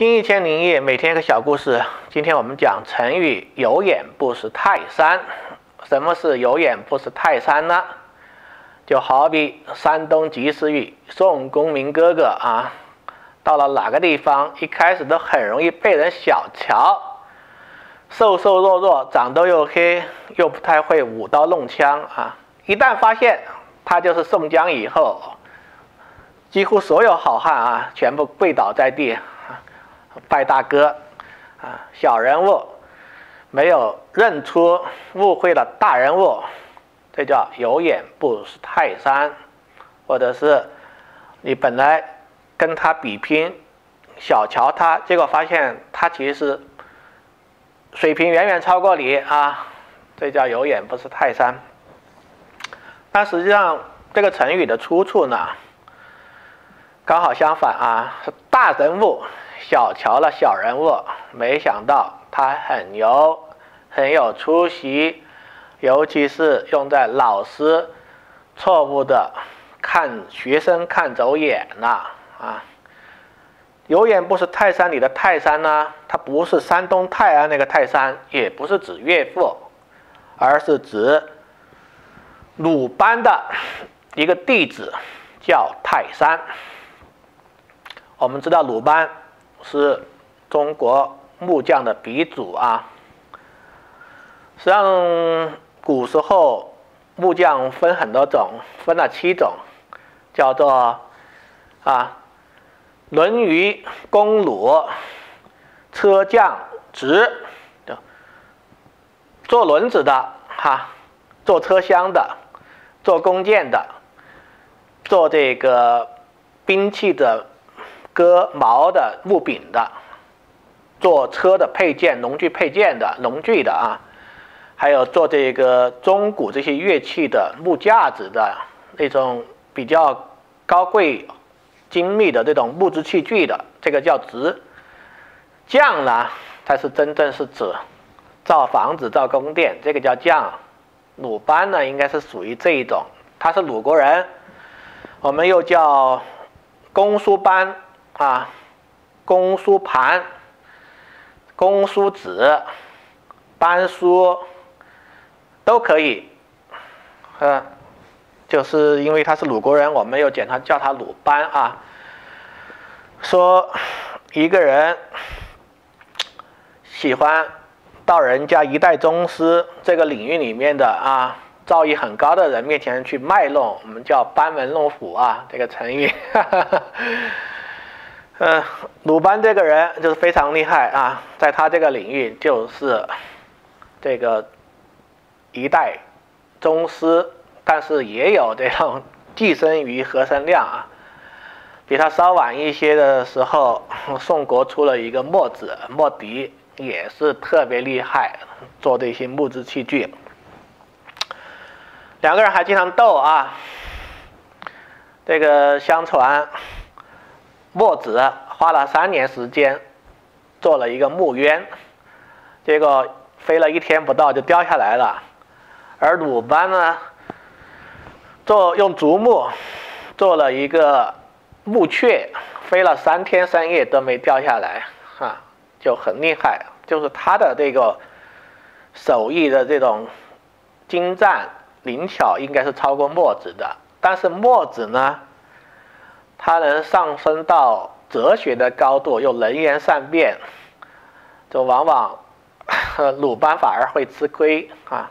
听一千零一夜，每天一个小故事。今天我们讲成语“有眼不识泰山”。什么是“有眼不识泰山”呢？就好比山东及时雨宋公明哥哥啊，到了哪个地方，一开始都很容易被人小瞧。瘦瘦弱弱，长得又黑，又不太会舞刀弄枪啊。一旦发现他就是宋江以后，几乎所有好汉啊，全部跪倒在地。拜大哥，啊，小人物没有认出，误会了大人物，这叫有眼不识泰山，或者是你本来跟他比拼，小瞧他，结果发现他其实水平远远超过你啊，这叫有眼不识泰山。但实际上这个成语的出处呢，刚好相反啊，是大人物。小瞧了小人物，没想到他很牛，很有出息，尤其是用在老师错误的看学生看走眼了啊！有眼不识泰山里的泰山呢，它不是山东泰安那个泰山，也不是指岳父，而是指鲁班的一个弟子叫泰山。我们知道鲁班。是中国木匠的鼻祖啊。实际上，古时候木匠分很多种，分了七种，叫做啊，轮舆、弓弩、车匠、直，做轮子的哈，做车厢的，做弓箭的，做这个兵器的。割毛的木柄的，做车的配件、农具配件的、农具的啊，还有做这个钟鼓这些乐器的木架子的那种比较高贵、精密的这种木质器具的，这个叫职。匠呢，才是真正是指造房子、造宫殿，这个叫匠。鲁班呢，应该是属于这一种，他是鲁国人，我们又叫公输班。啊，公输盘、公输子、班书都可以，嗯，就是因为他是鲁国人，我们又简单叫他鲁班啊。说一个人喜欢到人家一代宗师这个领域里面的啊，造诣很高的人面前去卖弄，我们叫班门弄斧啊，这个成语。嗯，鲁班这个人就是非常厉害啊，在他这个领域就是这个一代宗师，但是也有这种寄生于和生亮啊。比他稍晚一些的时候，宋国出了一个墨子墨翟，也是特别厉害，做这些木质器具。两个人还经常斗啊，这个相传。墨子花了三年时间做了一个木鸢，结果飞了一天不到就掉下来了。而鲁班呢，做用竹木做了一个木雀，飞了三天三夜都没掉下来，哈，就很厉害。就是他的这个手艺的这种精湛灵巧，应该是超过墨子的。但是墨子呢？他能上升到哲学的高度，又能言善辩，就往往鲁班反而会吃亏啊。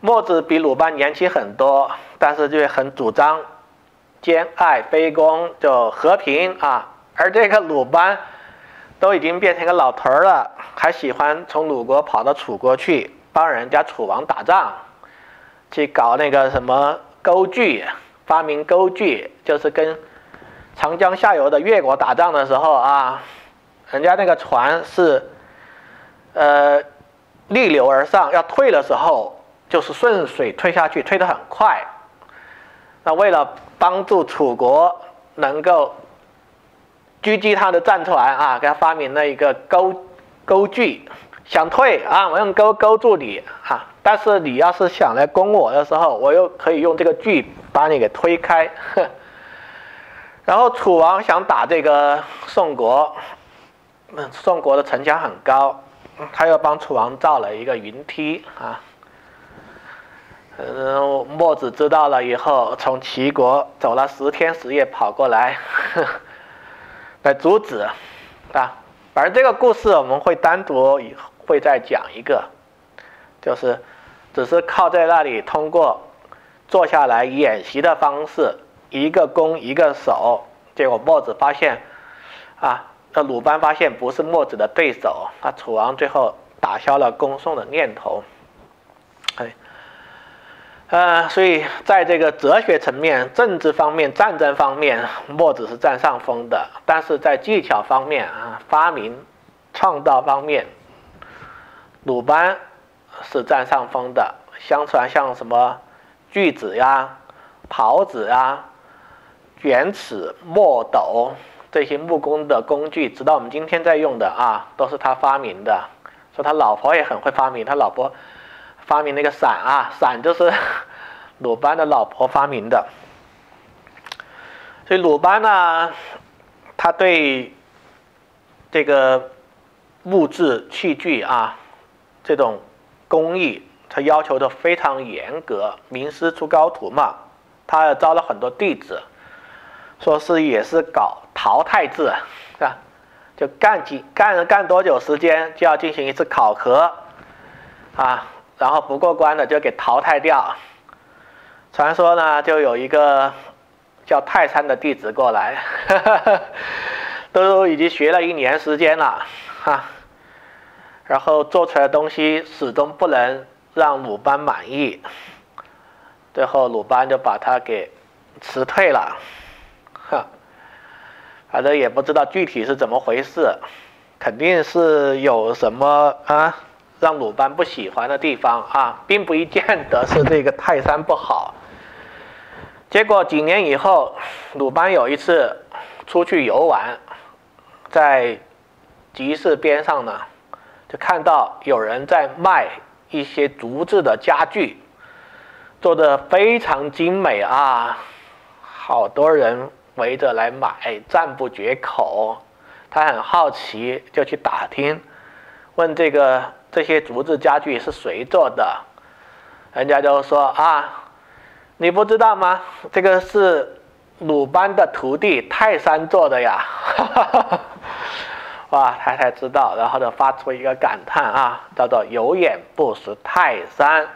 墨子比鲁班年轻很多，但是就很主张兼爱非攻，就和平啊。而这个鲁班都已经变成个老头了，还喜欢从鲁国跑到楚国去帮人家楚王打仗，去搞那个什么钩具。发明钩具，就是跟长江下游的越国打仗的时候啊，人家那个船是呃逆流而上，要退的时候就是顺水推下去，推得很快。那为了帮助楚国能够狙击他的战船啊，给他发明了一个钩钩具。想退啊，我用钩钩住你哈。但是你要是想来攻我的时候，我又可以用这个锯把你给推开。然后楚王想打这个宋国，嗯，宋国的城墙很高，他又帮楚王造了一个云梯啊。嗯，墨子知道了以后，从齐国走了十天十夜跑过来，来阻止啊。反正这个故事我们会单独会再讲一个，就是只是靠在那里通过坐下来演习的方式，一个攻一个守，结果墨子发现啊，那鲁班发现不是墨子的对手，啊，楚王最后打消了攻宋的念头。哎。呃，所以在这个哲学层面、政治方面、战争方面，墨子是占上风的；但是在技巧方面啊，发明、创造方面，鲁班是占上风的。相传像什么锯子呀、刨子呀、卷尺、墨斗这些木工的工具，直到我们今天在用的啊，都是他发明的。说他老婆也很会发明，他老婆。发明那个伞啊，伞就是 鲁班的老婆发明的。所以鲁班呢，他对这个木质器具啊，这种工艺，他要求的非常严格，名师出高徒嘛。他招了很多弟子，说是也是搞淘汰制，是吧？就干几干干多久时间，就要进行一次考核啊。然后不过关的就给淘汰掉。传说呢，就有一个叫泰山的弟子过来，都已经学了一年时间了，哈，然后做出来的东西始终不能让鲁班满意，最后鲁班就把他给辞退了，哈，反正也不知道具体是怎么回事，肯定是有什么啊。让鲁班不喜欢的地方啊，并不一见得是这个泰山不好。结果几年以后，鲁班有一次出去游玩，在集市边上呢，就看到有人在卖一些竹制的家具，做的非常精美啊，好多人围着来买，赞不绝口。他很好奇，就去打听，问这个。这些竹子家具是谁做的？人家就说啊，你不知道吗？这个是鲁班的徒弟泰山做的呀！哇，他才知道，然后就发出一个感叹啊，叫做“有眼不识泰山”，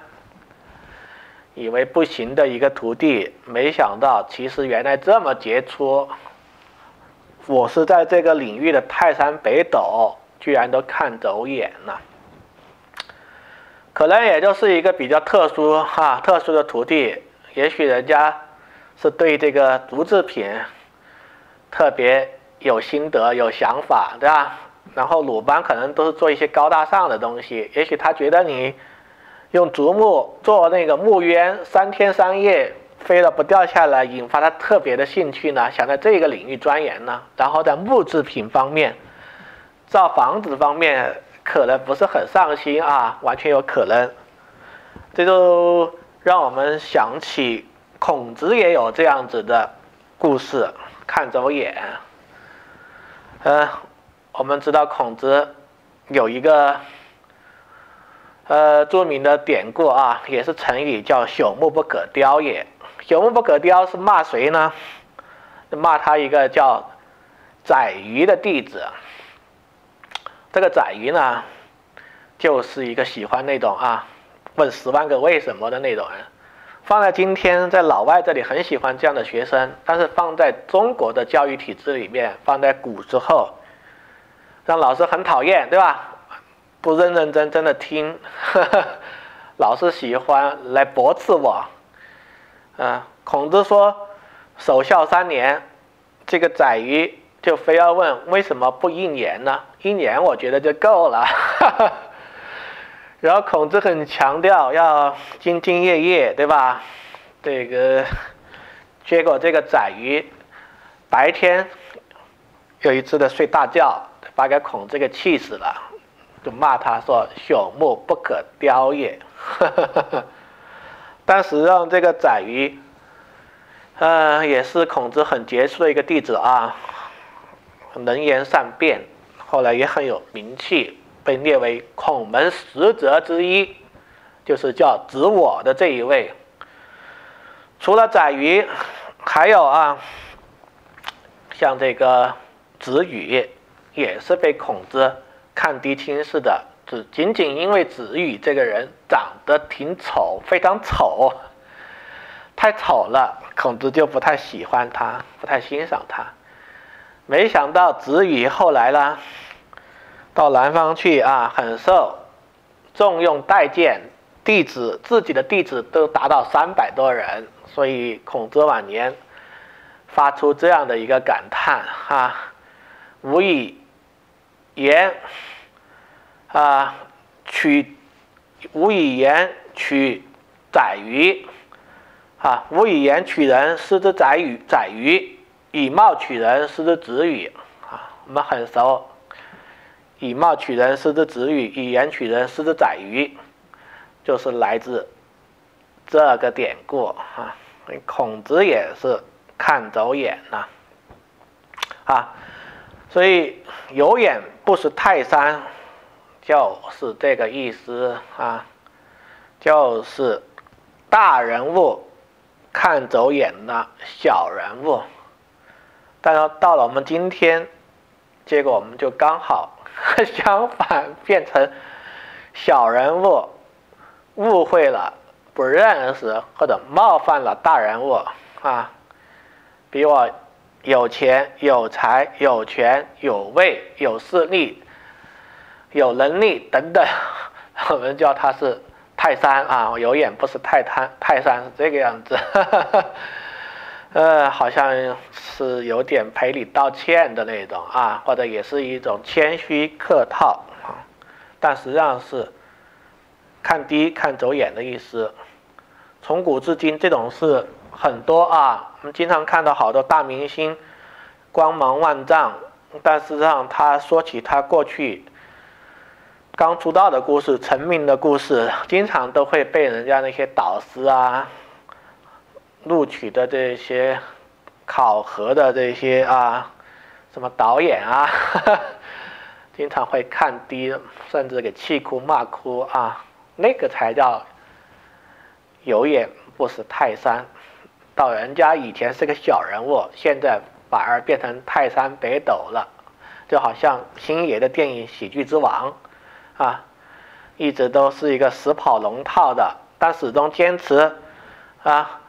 以为不行的一个徒弟，没想到其实原来这么杰出。我是在这个领域的泰山北斗，居然都看走眼了。可能也就是一个比较特殊哈，特殊的徒弟，也许人家是对这个竹制品特别有心得、有想法，对吧？然后鲁班可能都是做一些高大上的东西，也许他觉得你用竹木做那个木鸢，三天三夜飞了不掉下来，引发他特别的兴趣呢，想在这个领域钻研呢。然后在木制品方面，造房子方面。可能不是很上心啊，完全有可能。这就让我们想起孔子也有这样子的故事，看走眼。呃，我们知道孔子有一个呃著名的典故啊，也是成语，叫“朽木不可雕也”。朽木不可雕是骂谁呢？骂他一个叫宰予的弟子。这个宰鱼呢，就是一个喜欢那种啊，问十万个为什么的那种人。放在今天，在老外这里很喜欢这样的学生，但是放在中国的教育体制里面，放在古时候，让老师很讨厌，对吧？不认认真真的听，老是喜欢来驳斥我。啊，孔子说守孝三年，这个宰鱼。就非要问为什么不一年呢？一年我觉得就够了。然后孔子很强调要兢兢业业，对吧？这个结果这个宰鱼白天有一次的睡大觉，把给孔子给气死了，就骂他说：“朽木不可雕也。”但实际上这个宰鱼，呃，也是孔子很杰出的一个弟子啊。能言善辩，后来也很有名气，被列为孔门十哲之一，就是叫子我的这一位。除了宰予，还有啊，像这个子羽，也是被孔子看低轻视的，只仅仅因为子羽这个人长得挺丑，非常丑，太丑了，孔子就不太喜欢他，不太欣赏他。没想到子羽后来呢，到南方去啊，很受重用待见，弟子自己的弟子都达到三百多人。所以孔子晚年发出这样的一个感叹：哈，无以言啊取，无以言取宰予，啊，无以言取人，失之宰予；宰予以貌取人，失之子语。啊，我们很熟，以貌取人，失之子语；以言取人，失之宰予，就是来自这个典故啊。孔子也是看走眼了啊，所以有眼不识泰山，就是这个意思啊，就是大人物看走眼了小人物，但是到了我们今天，结果我们就刚好 相反，变成小人物误会了。不认识或者冒犯了大人物啊，比我有钱、有才、有权、有位、有势力、有能力等等，我们叫他是泰山啊，我有眼不识泰山，泰山是这个样子，呃，好像是有点赔礼道歉的那种啊，或者也是一种谦虚客套啊，但实际上是看低、看走眼的意思。从古至今，这种事很多啊。我们经常看到好多大明星光芒万丈，但事实上，他说起他过去刚出道的故事、成名的故事，经常都会被人家那些导师啊、录取的这些考核的这些啊、什么导演啊，经常会看低，甚至给气哭骂哭啊。那个才叫。有眼不识泰山，到人家以前是个小人物，现在反而变成泰山北斗了，就好像星爷的电影《喜剧之王》，啊，一直都是一个死跑龙套的，但始终坚持，啊，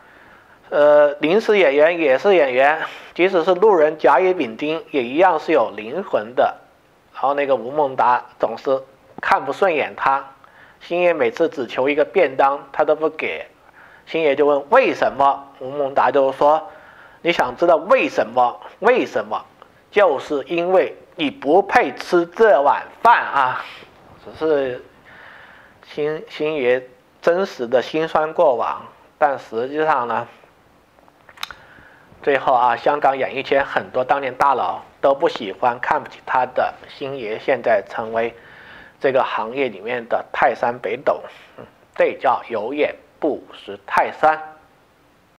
呃，临时演员也是演员，即使是路人甲乙丙丁，也一样是有灵魂的。然后那个吴孟达总是看不顺眼他。星爷每次只求一个便当，他都不给。星爷就问为什么？吴孟达就说：“你想知道为什么？为什么？就是因为你不配吃这碗饭啊！”只是星星爷真实的辛酸过往，但实际上呢，最后啊，香港演艺圈很多当年大佬都不喜欢、看不起他的星爷，现在成为。这个行业里面的泰山北斗，这叫有眼不识泰山。